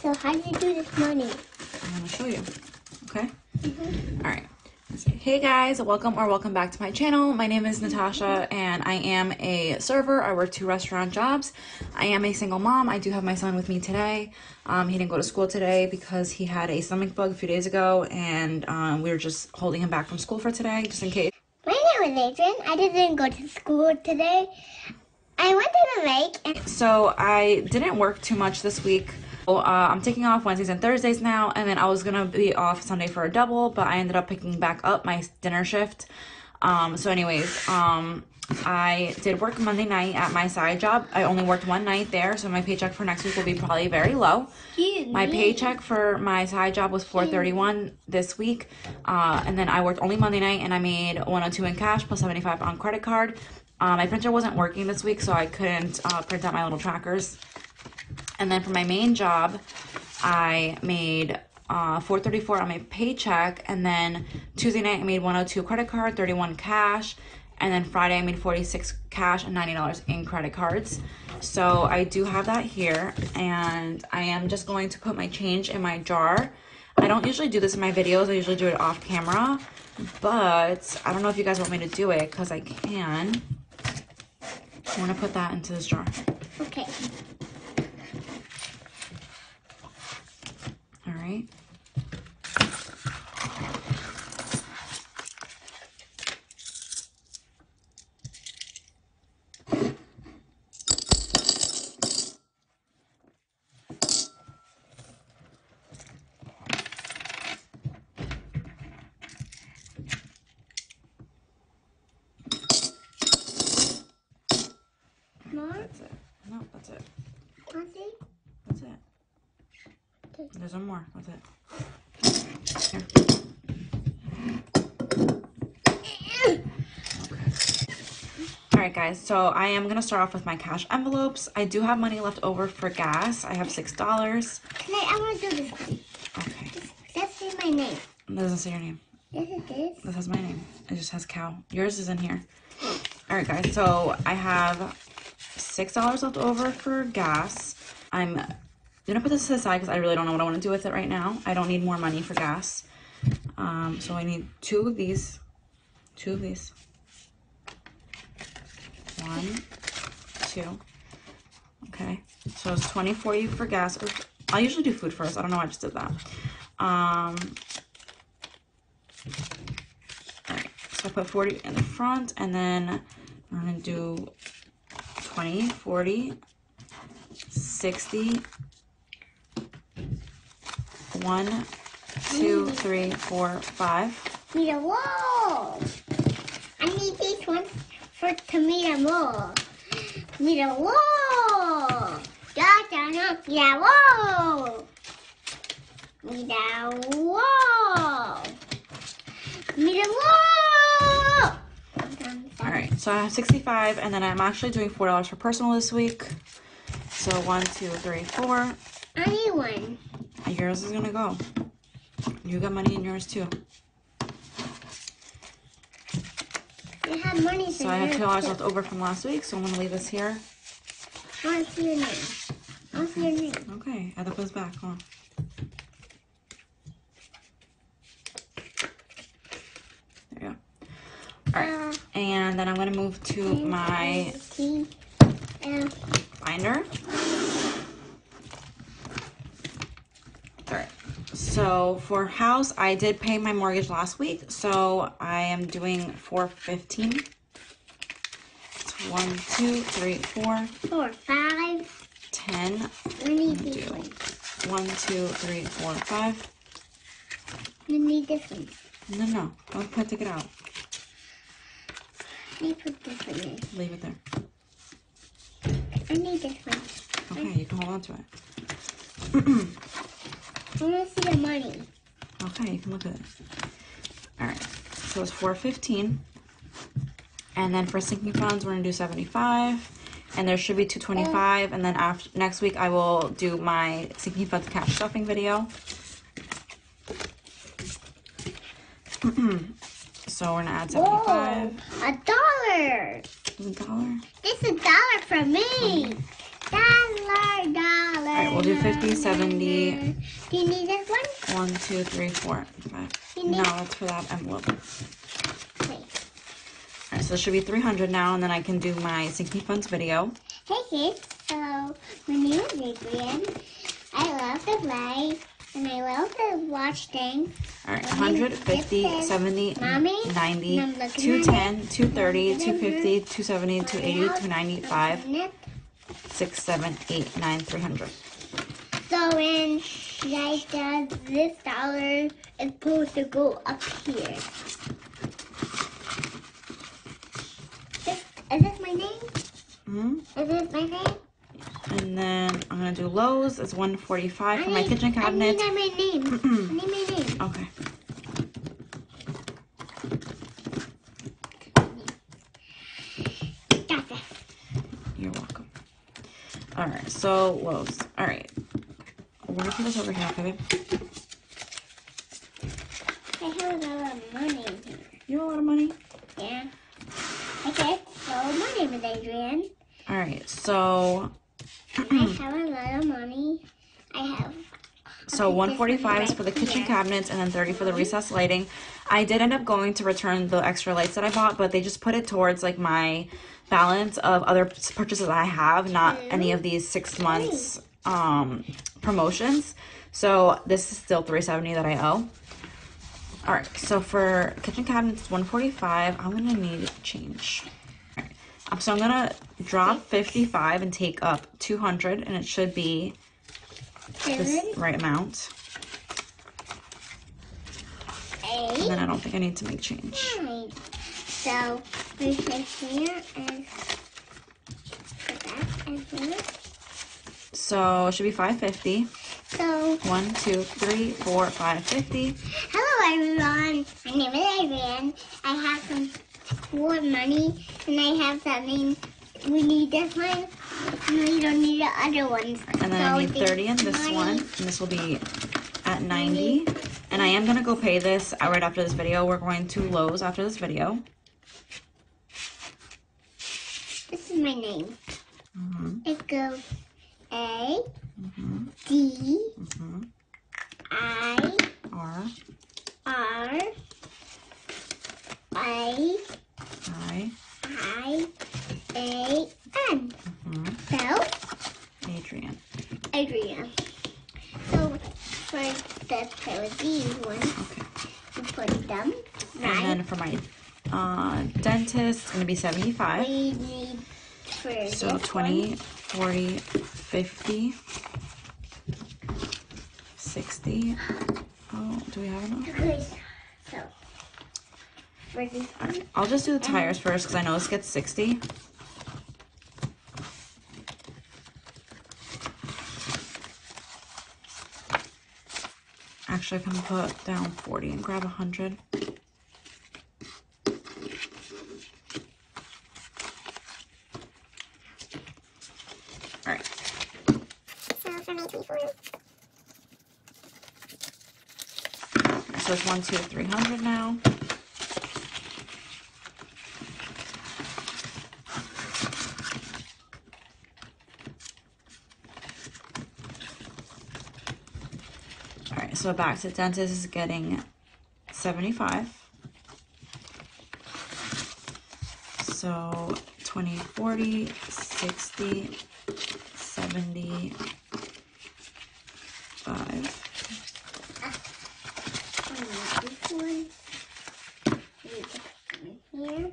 So how do you do this money? I'm gonna show you. Okay. All right. So, Hey guys, welcome or welcome back to my channel. My name is Natasha and I am a server. I work two restaurant jobs. I am a single mom. I do have my son with me today. Um, he didn't go to school today because he had a stomach bug a few days ago and um, we were just holding him back from school for today just in case. My name is Adrian. I didn't go to school today. I went to the lake and So I didn't work too much this week. Uh, I'm taking off Wednesdays and Thursdays now, and then I was gonna be off Sunday for a double, but I ended up picking back up my dinner shift. Um, so, anyways, um, I did work Monday night at my side job. I only worked one night there, so my paycheck for next week will be probably very low. My paycheck for my side job was 431 this week, uh, and then I worked only Monday night, and I made 102 in cash plus 75 on credit card. Uh, my printer wasn't working this week, so I couldn't uh, print out my little trackers. And then for my main job, I made uh, 434 on my paycheck, and then Tuesday night I made 102 credit card, 31 cash, and then Friday I made 46 cash and $90 in credit cards. So I do have that here, and I am just going to put my change in my jar. I don't usually do this in my videos. I usually do it off camera, but I don't know if you guys want me to do it because I can. I want to put that into this jar. Okay. Right. More? That's it. No, that's it. Nothing? That's it. Okay. There's one more. That's it. Here. All right, guys. So I am gonna start off with my cash envelopes. I do have money left over for gas. I have six dollars. Can I, I want to do this one. Okay. Let's say my name. It doesn't say your name. Yes, it is. This has my name. It just has cow. Yours is in here. All right, guys. So I have six dollars left over for gas. I'm gonna put this to the side because I really don't know what I want to do with it right now. I don't need more money for gas. Um, so I need two of these. Two of these. One, two. Okay. So it's twenty for you for gas. I usually do food first. I don't know why I just did that. Um, so I put 40 in the front and then I'm gonna do 20, 40, 60, 1, 2, 3, 4, 5. Need a wall. I need these ones for tomato wall. Need a wall. Da da. Need a wall. Need a wall. Need a wall. Alright, so I have 65 and then I'm actually doing $4 for personal this week. So 1, 2, 3, 4. I need one. Yours is gonna go. You got money in yours too. I have money. So I have $2 left over from last week, so I'm gonna leave this here. I want to see your name. I want to see your name. Okay, I have to put this back. Hold on. There you go. Alright. And then I'm gonna move to my L um, binder. Alright. So for house, I did pay my mortgage last week, so I am doing four fifteen. It's one, two, three, four, four five. ten, I need Do. this one. one, two, three, four, five. I need this one. No, no, don't put it out. Need put this one in. Leave it there. I need this one. Okay, you can hold on to it. I want to see the money. Okay, you can look at it. All right, so it's four fifteen, and then for sinking funds, we're gonna do seventy five, and there should be two twenty five, and then after next week, I will do my sinking funds cash stuffing video. so we're gonna add seventy Whoa, five. a dollar. A dollar. This is a dollar for me. All right, we'll do 50, 70. Do you need this one? One, two, three, four, five. No, that's for that envelope. All Wait. right, so it should be 300 now, and then I can do my sinking funds video. Hey kids, so my name is Adrian. I love to play and I love to watch things. All right, Okay, 100, 50, 70, Mommy, 90, and I'm looking 210, 230, 250, 270, 280, 295, 6, 7, 8, 9, 300. So when guys does this dollar is supposed to go up here. This, is this my name? hmm Is this my name? And then I'm going to do Lowe's. It's 145 for my kitchen cabinet. I need my name. I need my name. Okay. Got this. You're welcome. All right, so Lowe's. All right. We're gonna put this over here, okay, babe? I have a lot of money in here. You have a lot of money. Yeah. Okay, so my name is Adrian. All right, so I have a lot of money. I have. so I'll put this 145 is for the kitchen here. cabinets, and then 30 for the mm-hmm. recessed lighting. I did end up going to return the extra lights that I bought, but they just put it towards like my balance of other purchases I have, not mm-hmm. any of these six months um promotions. So this is still 370 that I owe. All right, so for kitchen cabinets, 145. I'm gonna need change. All right, um, so I'm gonna drop 55 and take up 200, and it should be this right amount. And then I don't think I need to make change. So we put here and put that and here. So it should be 550. So One, two, three, four, five, fifty. hello everyone. My name is Adrian. I have some more money and I have something. We need this one. And we don't need the other ones. And then so I need 30 in this money- one. And this will be at 90. And I am going to go pay this right after this video. We're going to Lowe's after this video. This is my name. Mhm. It goes A Mhm. D Mhm. I R, R I I, I A N. mhm. So Adrian. Adrian. So for the for these ones, Okay. we put them And then for my uh, dentist, it's going to be 75. we need for So this 20, 40, 50, 60. Oh, do we have enough? Okay, so one, I'll just do the tires first because I know this gets 60. Actually, I can put down 40 and grab 100. Alright, so for my three four. It's 1, 2, 300 now. Alright, so back to dentist is getting 75. So 20, 40, 60, 70, 5. I need this one. I need this one here.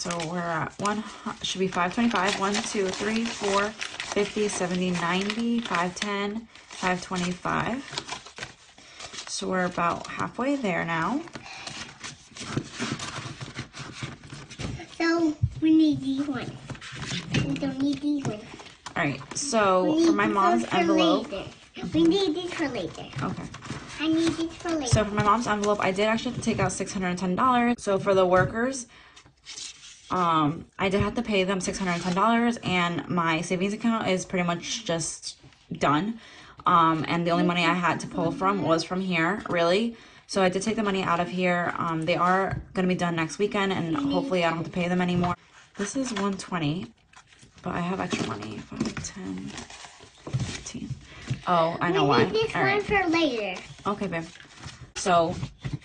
So we're at one, should be 525. 1, 2, 3, 4, 50, 70, 90, 510, 525. So we're about halfway there now. So we need these ones. We don't need these ones. All right, so for my mom's envelope. later. We need these for later. Okay. I need these for later. So for my mom's envelope, I did actually have to take out six hundred and ten dollars. So for the workers, um, I did have to pay them six hundred and ten dollars, and my savings account is pretty much just done. Um, and the only money I had to pull from was from here, really. So I did take the money out of here. Um, they are gonna be done next weekend, and hopefully I don't have to pay them anymore. This is 120, but I have extra money. 5, 10, 15. Oh, I know we why. need this All one right. for later. Okay, babe. So,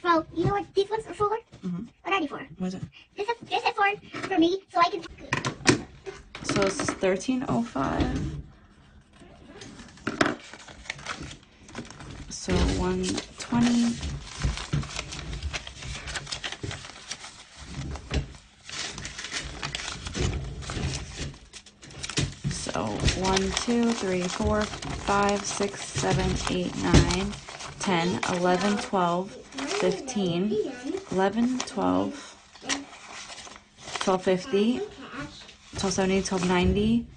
Well, you know what these ones are for? Mhm. What are they for? what is it? This is this is for for me, so I can. So this is 1305. So 120. So 1, 2, 3, 4, 5, 6, 7, 8, 9, 10, 11, 12, 15, 11, 12, 1250, 1270, 1290,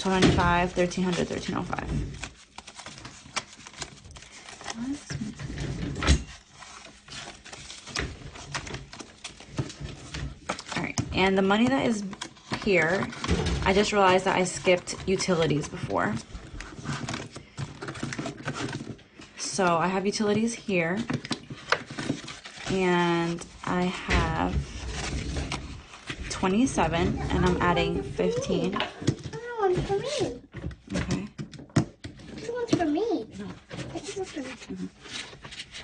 1295, 1300, 1305. Alright, and the money that is here, I just realized that I skipped utilities before. So I have utilities here, and I have 27, and I'm adding 15. That one's for me. Okay. This one's for me. This one's for me. Mm-hmm.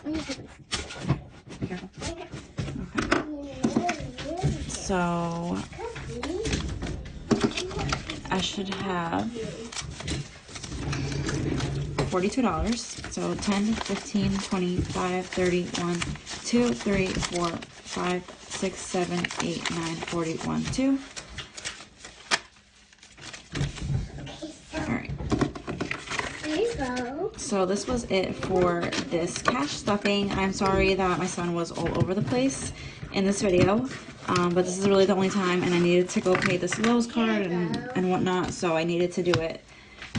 Let me see. Be careful. Okay. So I should have $42. So 10, 15, 25, 30, 1, 2, 3, 4, 5, 6, 7, 8, 9, 41, 2. Alright. So this was it for this cash stuffing. I'm sorry that my son was all over the place in this video. Um, but this is really the only time and I needed to go pay this Lowe's card and, and whatnot. So I needed to do it.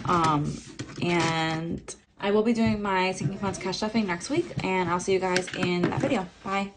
Um, and I will be doing my sinking funds cash stuffing next week and I'll see you guys in that video. Bye.